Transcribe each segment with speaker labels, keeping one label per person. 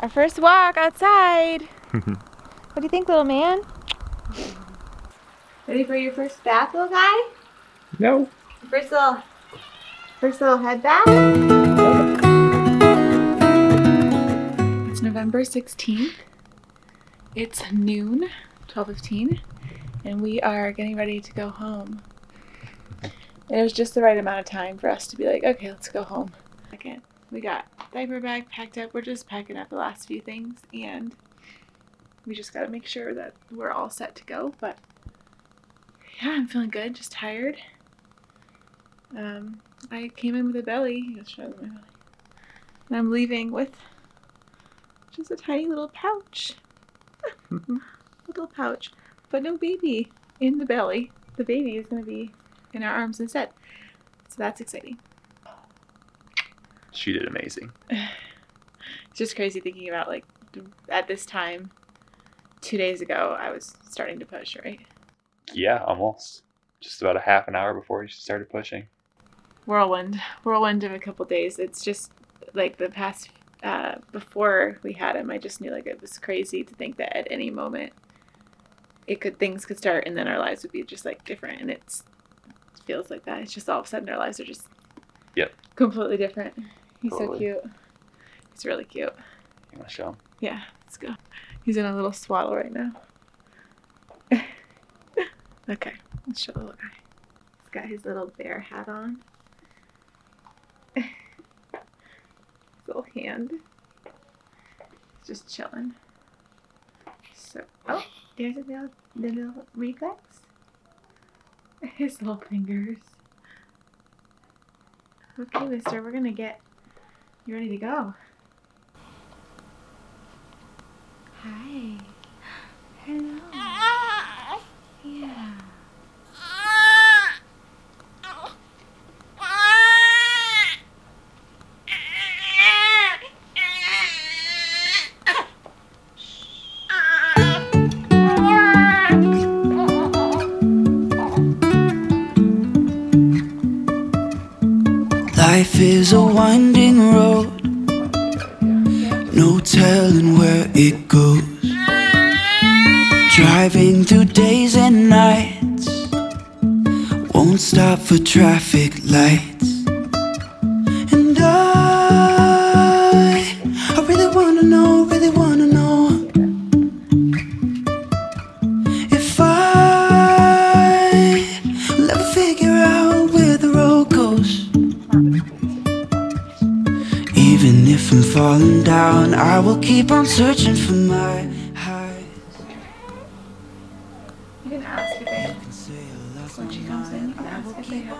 Speaker 1: Our first walk outside. what do you think, little man? Ready for your first bath, little guy?
Speaker 2: No.
Speaker 1: First little, first little head bath. It's November 16th. It's noon, 12:15, and we are getting ready to go home. And it was just the right amount of time for us to be like, okay, let's go home. Again, we got diaper bag packed up. We're just packing up the last few things, and we just got to make sure that we're all set to go. But yeah, I'm feeling good. Just tired. Um, I came in with a belly. Just show them my belly. And I'm leaving with just a tiny little pouch. little pouch, but no baby in the belly. The baby is going to be in our arms instead. So that's exciting.
Speaker 2: She did amazing.
Speaker 1: It's just crazy thinking about like at this time, two days ago, I was starting to push, right?
Speaker 2: Yeah, almost. Just about a half an hour before she started pushing.
Speaker 1: Whirlwind, whirlwind of a couple days. It's just like the past, uh, before we had him, I just knew like it was crazy to think that at any moment it could, things could start and then our lives would be just like different. And it's, it feels like that. It's just all of a sudden our lives are just
Speaker 2: Yep.
Speaker 1: completely different. He's so cute. He's really cute.
Speaker 2: You want to show him?
Speaker 1: Yeah, let's go. He's in a little swaddle right now. okay, let's show the little guy. He's got his little bear hat on. his little hand. He's just chilling. So, oh, there's a little, the little reflex. His little fingers. Okay, mister, we're gonna get you ready to go. Hi. Hello. Yeah.
Speaker 3: Life is a winding road, no telling where it goes. Driving through days and nights, won't stop for traffic lights. Down, I will keep on searching for my highs.
Speaker 1: You can ask if they, when she comes in, you can ask if they have.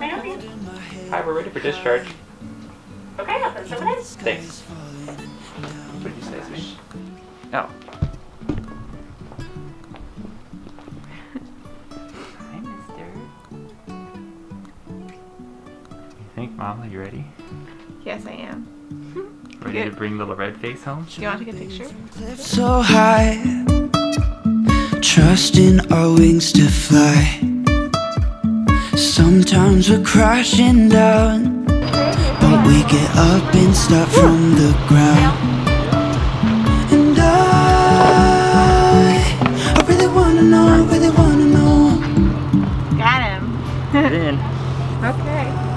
Speaker 2: Hi, we're ready for discharge.
Speaker 4: Okay, I'll put some in.
Speaker 2: Thanks. What did you say, sweetie? Oh. Hi, mister. You think, Mama, you ready?
Speaker 1: Yes, I am.
Speaker 2: Ready
Speaker 1: Good.
Speaker 2: to bring little red face home?
Speaker 1: Do you want to take a picture?
Speaker 3: So high, trusting our wings to fly. Sometimes we're crashing down, but we get up and start from the ground. And I, I really wanna know, really wanna know.
Speaker 1: Got him.
Speaker 2: in.
Speaker 1: Okay.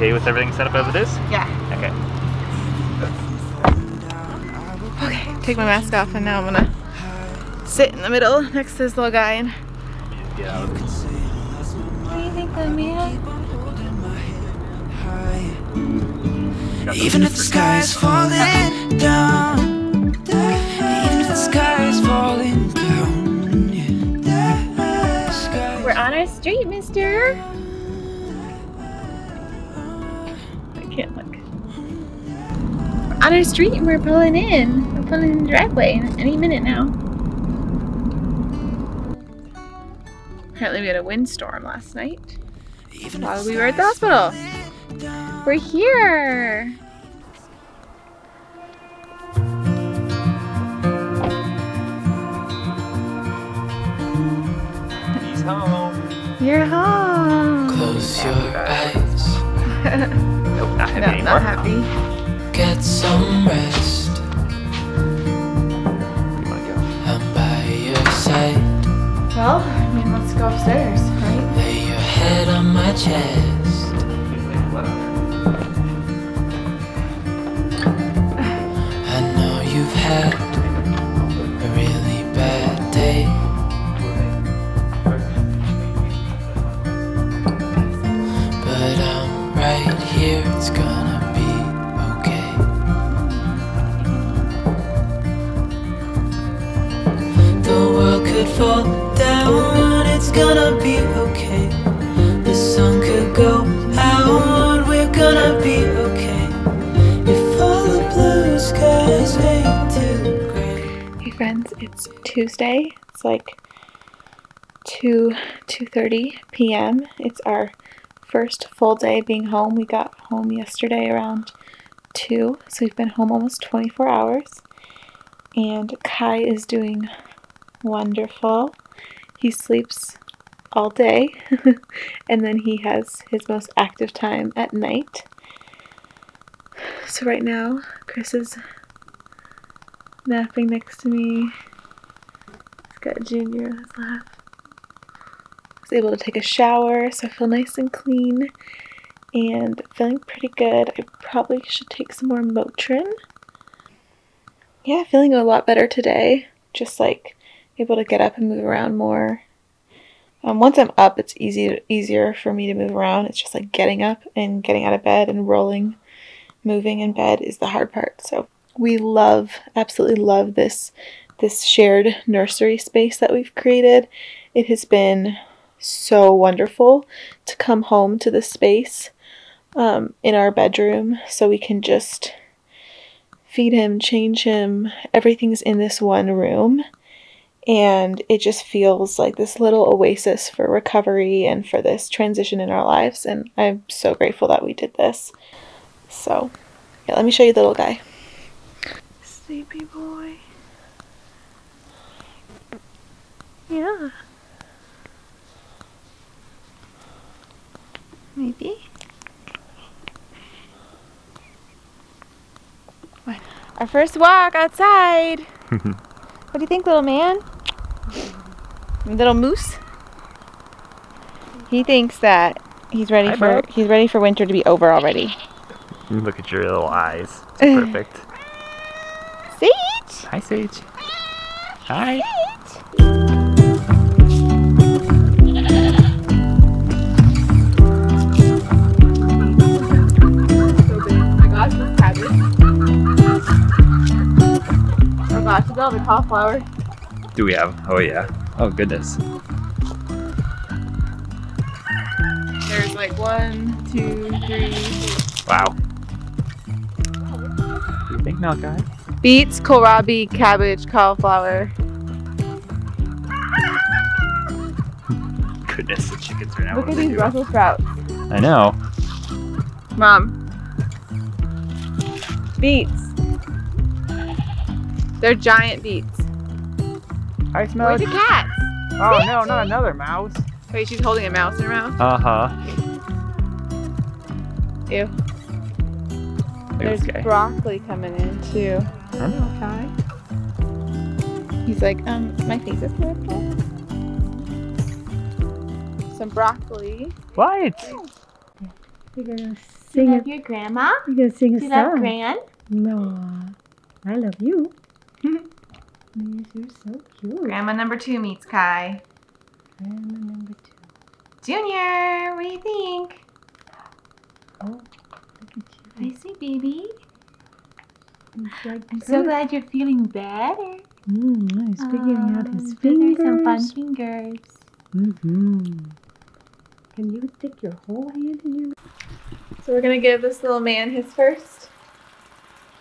Speaker 2: Okay with everything set up as it is?
Speaker 1: Yeah.
Speaker 2: Okay.
Speaker 1: Okay, take my mask off and now I'm gonna sit in the middle next to this little guy and
Speaker 2: Get out.
Speaker 1: What do you think, Lamia?
Speaker 3: Even if the sky is falling down, even if the sky is falling down, yeah. The sky
Speaker 1: We're on our street, mister. On our street and we're pulling in. We're pulling in the driveway any minute now. Apparently we had a windstorm last night
Speaker 3: even
Speaker 1: while we were at the hospital. We're here.
Speaker 2: He's home.
Speaker 1: You're home.
Speaker 3: Close your eyes.
Speaker 2: Nope, not heavy
Speaker 1: no, not happy.
Speaker 3: Get some rest.
Speaker 2: You wanna go?
Speaker 3: I'm by your side.
Speaker 1: Well, I mean, let's go upstairs, right?
Speaker 3: Lay your head on my chest. It's
Speaker 1: Tuesday. It's like 2 2:30 p.m. It's our first full day being home. We got home yesterday around 2, so we've been home almost 24 hours. And Kai is doing wonderful. He sleeps all day and then he has his most active time at night. So right now, Chris is napping next to me. Got Junior his. I was able to take a shower, so I feel nice and clean and feeling pretty good. I probably should take some more Motrin. Yeah, feeling a lot better today. Just like able to get up and move around more. Um, once I'm up, it's easy easier for me to move around. It's just like getting up and getting out of bed and rolling, moving in bed is the hard part. So we love, absolutely love this this shared nursery space that we've created. It has been so wonderful to come home to this space um, in our bedroom so we can just feed him, change him. Everything's in this one room. And it just feels like this little oasis for recovery and for this transition in our lives. And I'm so grateful that we did this. So, yeah, let me show you the little guy. Sleepy boy. Yeah. Maybe. What? Our first walk outside. what do you think, little man? Little moose? He thinks that he's ready
Speaker 2: Hi,
Speaker 1: for
Speaker 2: bud.
Speaker 1: he's ready for winter to be over already.
Speaker 2: Look at your little eyes. It's perfect.
Speaker 1: Sage!
Speaker 2: Hi, Sage. Hi.
Speaker 1: Oh gosh, look at all the cauliflower.
Speaker 2: Do we have? Oh yeah. Oh goodness.
Speaker 1: There's like one, two, three,
Speaker 2: Wow. Do you think, Malachi?
Speaker 1: beets, kohlrabi, cabbage, cauliflower.
Speaker 2: Goodness, the chickens are now.
Speaker 1: Look at these. Brussels sprouts.
Speaker 2: I know.
Speaker 1: Mom. Beets. They're giant beets.
Speaker 2: I smell.
Speaker 1: Where's the cat?
Speaker 2: Oh no, not another mouse.
Speaker 1: Wait, she's holding a mouse in her mouth.
Speaker 2: Uh huh.
Speaker 1: Ew. There's
Speaker 2: Okay.
Speaker 1: broccoli coming in too.
Speaker 2: Huh?
Speaker 1: He's like, um, my face is purple. Some broccoli.
Speaker 2: What?
Speaker 5: You're gonna
Speaker 4: You
Speaker 5: sing
Speaker 4: love
Speaker 5: a,
Speaker 4: your grandma?
Speaker 5: you're gonna sing a
Speaker 4: Do you love
Speaker 5: song.
Speaker 4: Gran?
Speaker 5: No, I love you. yes, you're so cute.
Speaker 1: Grandma number two meets Kai.
Speaker 5: Grandma number two.
Speaker 1: Junior, what do you think?
Speaker 5: Oh, look at you.
Speaker 1: I see, baby.
Speaker 5: Like
Speaker 1: I'm so glad you're feeling better.
Speaker 5: Mm, he's figuring out his
Speaker 1: fingers. those are some fun
Speaker 5: fingers. Mm-hmm. Can you stick your whole hand in your? mouth?
Speaker 1: So we're gonna give this little man his first,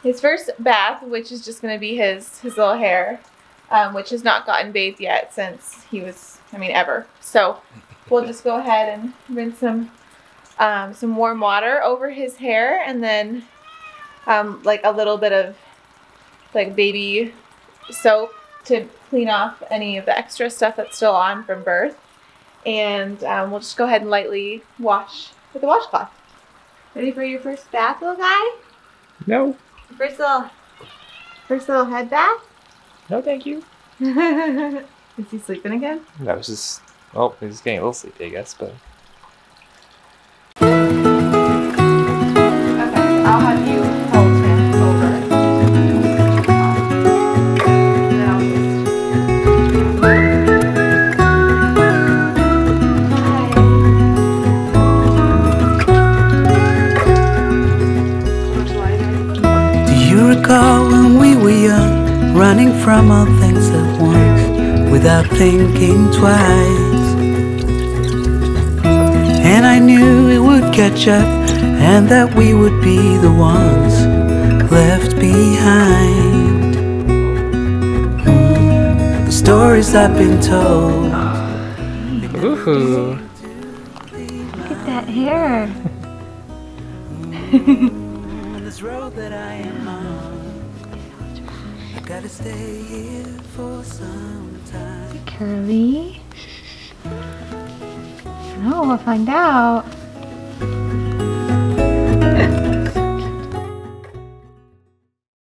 Speaker 1: his first bath, which is just gonna be his his little hair, um, which has not gotten bathed yet since he was, I mean, ever. So we'll just go ahead and rinse some, um, some warm water over his hair, and then, um, like a little bit of, like baby soap to clean off any of the extra stuff that's still on from birth, and um, we'll just go ahead and lightly wash with a washcloth.
Speaker 6: Ready for your first bath, little guy?
Speaker 1: No.
Speaker 6: First little, first little head bath.
Speaker 1: No, thank you.
Speaker 6: Is he sleeping again?
Speaker 1: That was just. Oh, he's getting a little sleepy, I guess, but.
Speaker 7: Things at once, without thinking twice? And I knew it would catch up, and that we would be the ones left behind. Mm, The stories I've been told.
Speaker 1: Ooh.
Speaker 8: Look at that hair.
Speaker 7: gotta stay here for some time.
Speaker 8: Curly. No, we'll find out.